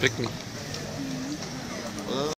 백미.